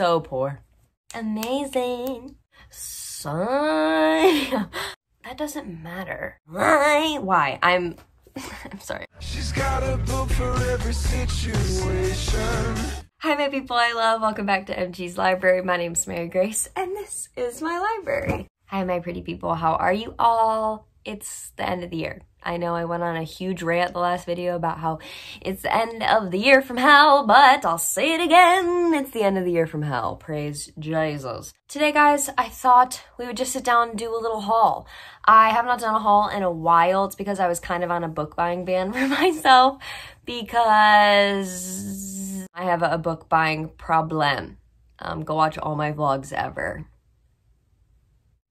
so poor. Amazing. Son. That doesn't matter. Why? Why? I'm I'm sorry. She's got a book for every situation. Hi, my people I love. Welcome back to MG's Library. My name is Mary Grace, and this is my library. Hi, my pretty people. How are you all? It's the end of the year. I know I went on a huge rant the last video about how it's the end of the year from hell, but I'll say it again. It's the end of the year from hell. Praise Jesus. Today, guys, I thought we would just sit down and do a little haul. I have not done a haul in a while. It's because I was kind of on a book buying ban for myself because I have a book buying problem. Um, go watch all my vlogs ever.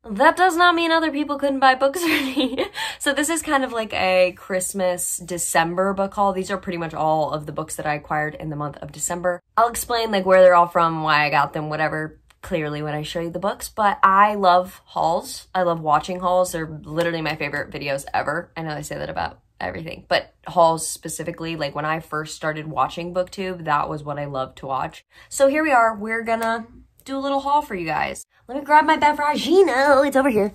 That does not mean other people couldn't buy books for me. so this is kind of like a Christmas December book haul. These are pretty much all of the books that I acquired in the month of December. I'll explain like where they're all from, why I got them, whatever clearly when I show you the books, but I love hauls. I love watching hauls. They're literally my favorite videos ever. I know I say that about everything, but hauls specifically, like when I first started watching booktube, that was what I loved to watch. So here we are. We're gonna do a little haul for you guys. Let me grab my beveragino. It's over here.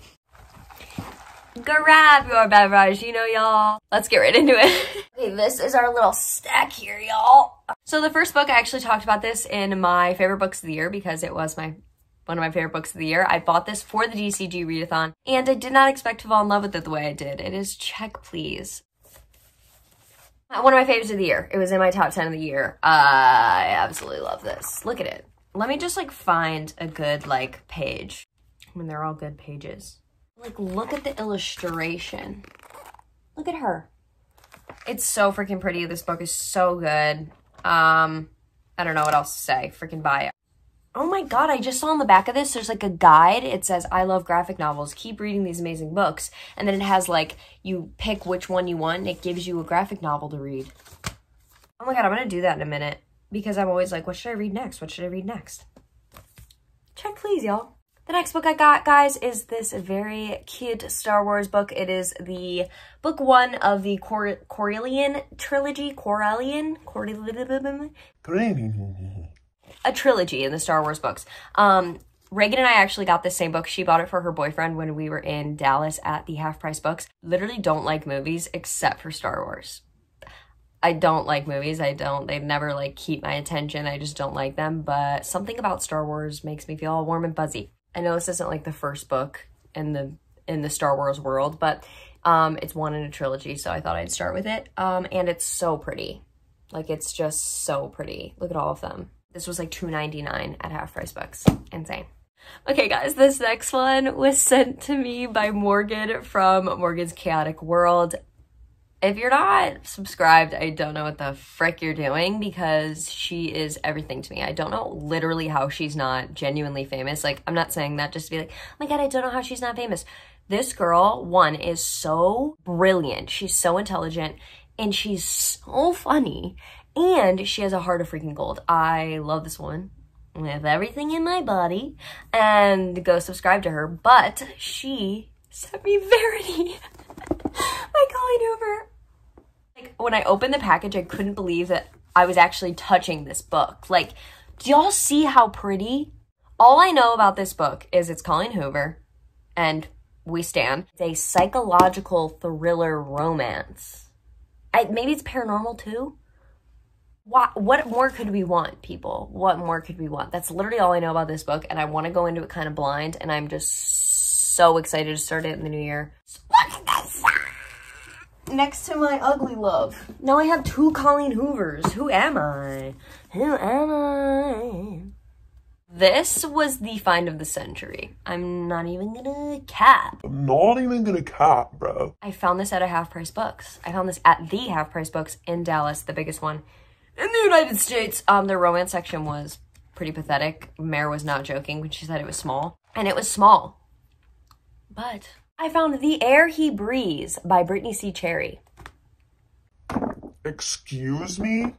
Grab your beveragino, y'all. Let's get right into it. okay, this is our little stack here, y'all. So the first book, I actually talked about this in my favorite books of the year because it was my one of my favorite books of the year. I bought this for the DCG readathon, and I did not expect to fall in love with it the way I did. It is Check Please. One of my favorites of the year. It was in my top 10 of the year. I absolutely love this. Look at it. Let me just like find a good like page. I mean, they're all good pages. Like, look at the illustration. Look at her. It's so freaking pretty. This book is so good. Um, I don't know what else to say. Freaking buy it. Oh my god, I just saw on the back of this, there's like a guide. It says, I love graphic novels. Keep reading these amazing books. And then it has like, you pick which one you want and it gives you a graphic novel to read. Oh my god, I'm gonna do that in a minute because I'm always like, what should I read next? What should I read next? Check please, y'all. The next book I got, guys, is this very cute Star Wars book. It is the book one of the Cor Corellian trilogy. Corellian? Corellian? A trilogy in the Star Wars books. Um, Reagan and I actually got the same book. She bought it for her boyfriend when we were in Dallas at the Half Price Books. Literally don't like movies except for Star Wars. I don't like movies. I don't, they never like keep my attention. I just don't like them. But something about Star Wars makes me feel all warm and fuzzy. I know this isn't like the first book in the in the Star Wars world, but um, it's one in a trilogy, so I thought I'd start with it. Um, and it's so pretty. Like, it's just so pretty. Look at all of them. This was like $2.99 at Half Price Books. Insane. Okay, guys, this next one was sent to me by Morgan from Morgan's Chaotic World if you're not subscribed, I don't know what the frick you're doing because she is everything to me. I don't know literally how she's not genuinely famous. Like, I'm not saying that just to be like, oh my God, I don't know how she's not famous. This girl, one, is so brilliant. She's so intelligent and she's so funny. And she has a heart of freaking gold. I love this woman with everything in my body and go subscribe to her. But she sent me Verity by Colleen Hoover when I opened the package, I couldn't believe that I was actually touching this book. Like, do y'all see how pretty? All I know about this book is it's Colleen Hoover and we stand. It's a psychological thriller romance. I, maybe it's paranormal too. What, what more could we want, people? What more could we want? That's literally all I know about this book, and I want to go into it kind of blind, and I'm just so excited to start it in the new year. Look at this! Next to my ugly love. Now I have two Colleen Hoovers. Who am I? Who am I? This was the find of the century. I'm not even gonna cap. I'm not even gonna cap, bro. I found this at a half price books. I found this at the half price books in Dallas, the biggest one in the United States. Um, the romance section was pretty pathetic. Mer was not joking when she said it was small. And it was small. But I found The Air He Breathes by Brittany C. Cherry. Excuse me?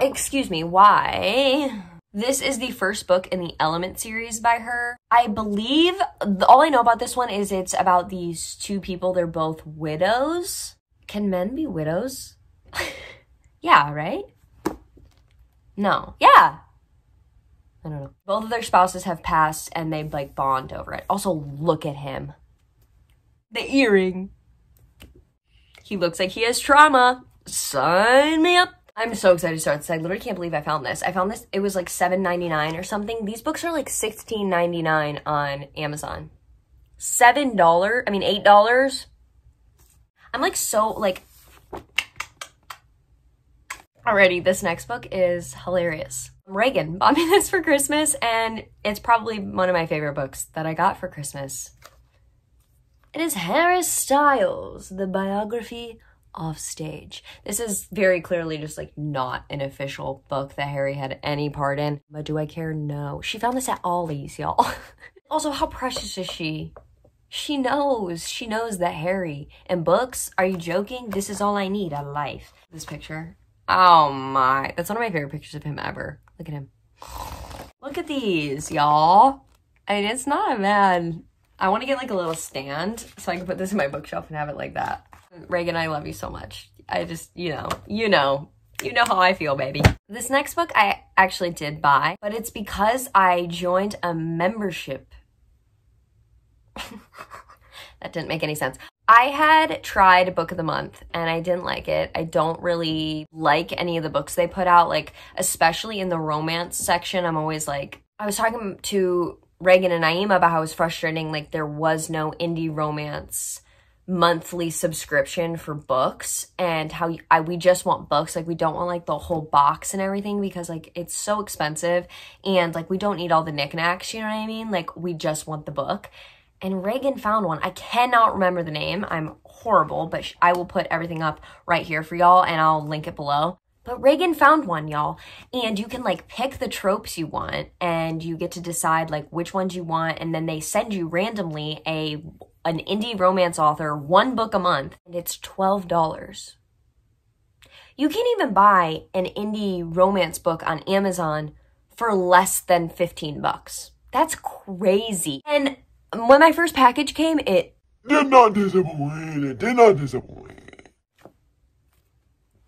Excuse me, why? This is the first book in the Element series by her. I believe, all I know about this one is it's about these two people. They're both widows. Can men be widows? yeah, right? No. Yeah. I don't know. Both of their spouses have passed and they like bond over it. Also, look at him. The earring. He looks like he has trauma. Sign me up. I'm so excited to start this. I literally can't believe I found this. I found this, it was like $7.99 or something. These books are like $16.99 on Amazon. $7, I mean $8. I'm like so like already this next book is hilarious. Reagan bought me this for Christmas, and it's probably one of my favorite books that I got for Christmas. It is Harry Styles, the biography off stage. This is very clearly just like not an official book that Harry had any part in. But do I care? No. She found this at Ollie's, y'all. also, how precious is she? She knows. She knows that Harry and books. Are you joking? This is all I need of life. This picture Oh my, that's one of my favorite pictures of him ever. Look at him. Look at these, y'all. I mean, it's not a bad. I want to get like a little stand so I can put this in my bookshelf and have it like that. Reagan, I love you so much. I just, you know, you know, you know how I feel, baby. This next book I actually did buy, but it's because I joined a membership. that didn't make any sense. I had tried Book of the Month and I didn't like it. I don't really like any of the books they put out, like, especially in the romance section. I'm always like, I was talking to Reagan and Nayema about how it was frustrating, like, there was no indie romance monthly subscription for books and how I, we just want books like we don't want like the whole box and everything because like it's so expensive and like we don't need all the knickknacks you know what i mean like we just want the book and Reagan found one. I cannot remember the name. I'm horrible, but I will put everything up right here for y'all and I'll link it below. But Reagan found one, y'all. And you can like pick the tropes you want and you get to decide like which ones you want and then they send you randomly a an indie romance author one book a month and it's $12. You can't even buy an indie romance book on Amazon for less than 15 bucks. That's crazy. And when my first package came, it did not disappoint. It did not disappoint.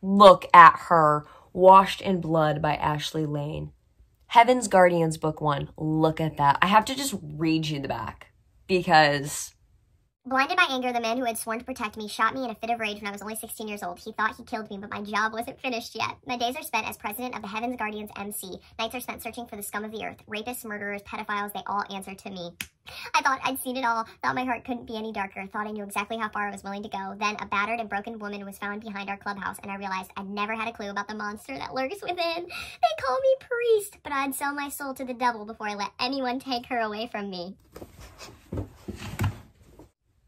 Look at her, Washed in Blood by Ashley Lane. Heaven's Guardians Book 1. Look at that. I have to just read you the back because Blinded by anger, the man who had sworn to protect me shot me in a fit of rage when I was only 16 years old. He thought he killed me, but my job wasn't finished yet. My days are spent as president of the Heavens Guardians MC. Nights are spent searching for the scum of the earth. Rapists, murderers, pedophiles, they all answer to me. I thought I'd seen it all, thought my heart couldn't be any darker, thought I knew exactly how far I was willing to go. Then a battered and broken woman was found behind our clubhouse, and I realized I'd never had a clue about the monster that lurks within. They call me priest, but I'd sell my soul to the devil before I let anyone take her away from me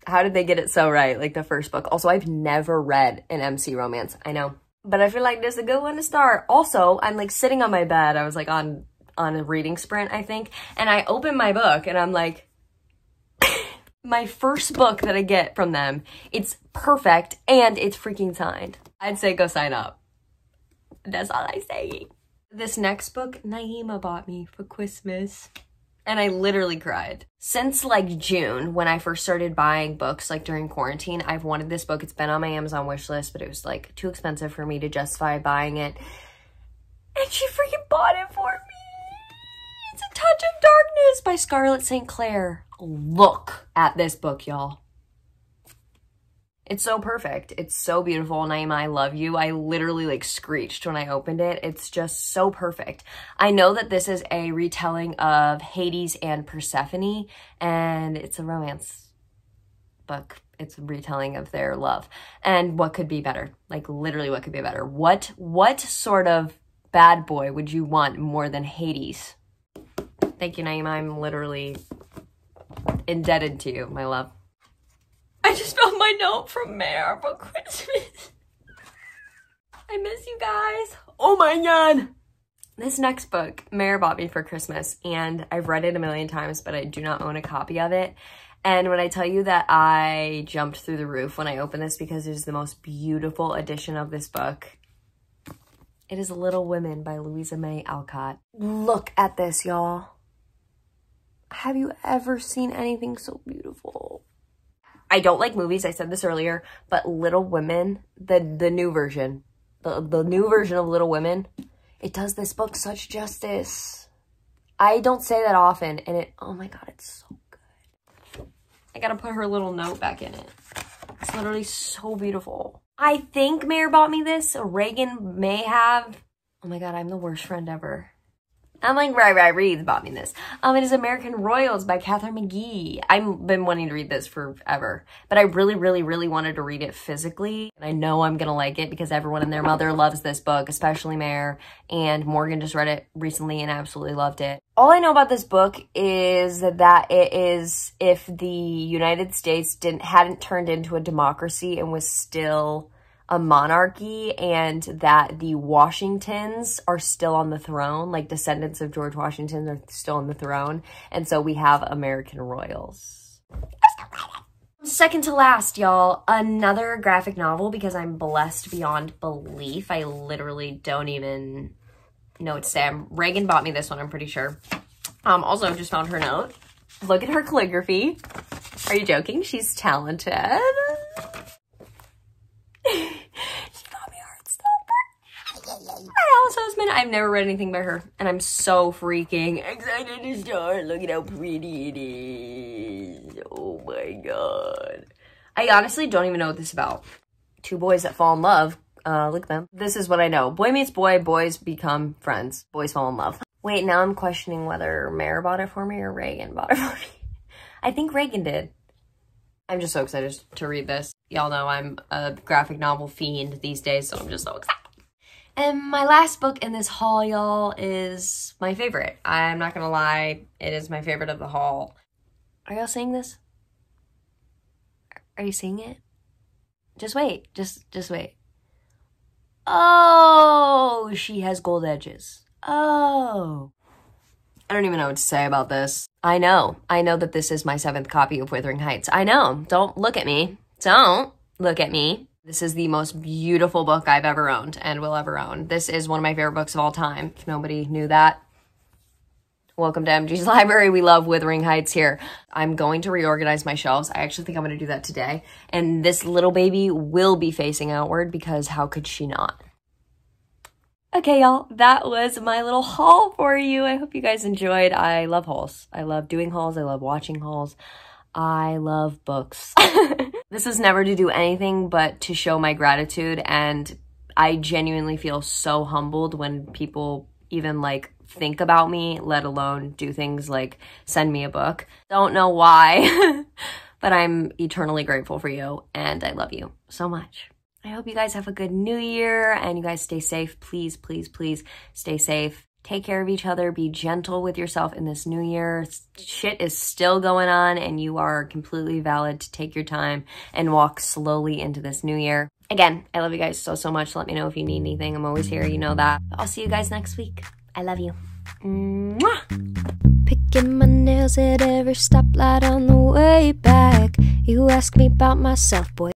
how did they get it so right? Like the first book. Also, I've never read an MC romance. I know. But I feel like this is a good one to start. Also, I'm like sitting on my bed. I was like on on a reading sprint, I think. And I open my book and I'm like, my first book that I get from them, it's perfect and it's freaking signed. I'd say go sign up. That's all I say. This next book, Nayema bought me for Christmas and I literally cried. Since like June, when I first started buying books, like during quarantine, I've wanted this book. It's been on my Amazon wish list, but it was like too expensive for me to justify buying it. And she freaking bought it for me. It's A Touch of Darkness by Scarlett St. Clair. Look at this book, y'all. It's so perfect. It's so beautiful. Nayema, I love you. I literally like screeched when I opened it. It's just so perfect. I know that this is a retelling of Hades and Persephone and it's a romance book. It's a retelling of their love. And what could be better? Like literally what could be better? What what sort of bad boy would you want more than Hades? Thank you, Nayema. I'm literally indebted to you, my love. I just found my note from Mer for Christmas. I miss you guys. Oh my god. This next book, Mer bought me for Christmas, and I've read it a million times, but I do not own a copy of it. And when I tell you that I jumped through the roof when I opened this because it is the most beautiful edition of this book, it is Little Women by Louisa May Alcott. Look at this, y'all. Have you ever seen anything so beautiful? I don't like movies. I said this earlier, but Little Women, the the new version, the the new version of Little Women, it does this book such justice. I don't say that often, and it, oh my god, it's so good. I gotta put her little note back in it. It's literally so beautiful. I think Mer bought me this. Reagan may have. Oh my god, I'm the worst friend ever. I'm like, right, right, read bought me this. Um, it is American Royals by Katharine McGee. I've been wanting to read this forever, but I really, really, really wanted to read it physically. And I know I'm gonna like it because everyone and their mother loves this book, especially Mer. And Morgan just read it recently and absolutely loved it. All I know about this book is that it is if the United States didn't hadn't turned into a democracy and was still a monarchy and that the Washingtons are still on the throne, like descendants of George Washington are still on the throne. And so we have American royals. Second to last, y'all, another graphic novel because I'm blessed beyond belief. I literally don't even know what to say. Reagan bought me this one, I'm pretty sure. Um, also, just found her note. Look at her calligraphy. Are you joking? She's talented. Alice Oseman. I've never read anything by her, and I'm so freaking excited to start. Look at how pretty it is. Oh my god. I honestly don't even know what this is about. Two boys that fall in love. Uh, look at them. This is what I know. Boy meets boy, boys become friends. Boys fall in love. Wait, now I'm questioning whether Mer bought it for me or Reagan bought it for me. I think Reagan did. I'm just so excited to read this. Y'all know I'm a graphic novel fiend these days, so I'm just so excited. And my last book in this haul, y'all, is my favorite. I'm not gonna lie, it is my favorite of the haul. Are y'all seeing this? Are you seeing it? Just wait, just just wait. Oh, she has gold edges. Oh. I don't even know what to say about this. I know. I know that this is my seventh copy of Wuthering Heights. I know. Don't look at me. Don't look at me. This is the most beautiful book I've ever owned and will ever own. This is one of my favorite books of all time. If nobody knew that, welcome to MG's Library. We love Wuthering Heights here. I'm going to reorganize my shelves. I actually think I'm going to do that today. And this little baby will be facing outward because how could she not? Okay, y'all, that was my little haul for you. I hope you guys enjoyed. I love hauls. I love doing hauls. I love watching hauls. I love books. this is never to do anything but to show my gratitude and I genuinely feel so humbled when people even like think about me, let alone do things like send me a book. Don't know why, but I'm eternally grateful for you and I love you so much. I hope you guys have a good new year and you guys stay safe. Please, please, please stay safe. Take care of each other. Be gentle with yourself in this new year. Shit is still going on and you are completely valid to take your time and walk slowly into this new year. Again, I love you guys so, so much. Let me know if you need anything. I'm always here. You know that. I'll see you guys next week. I love you. Mwah! Picking my nails at every stoplight on the way back. You ask me about myself, boy.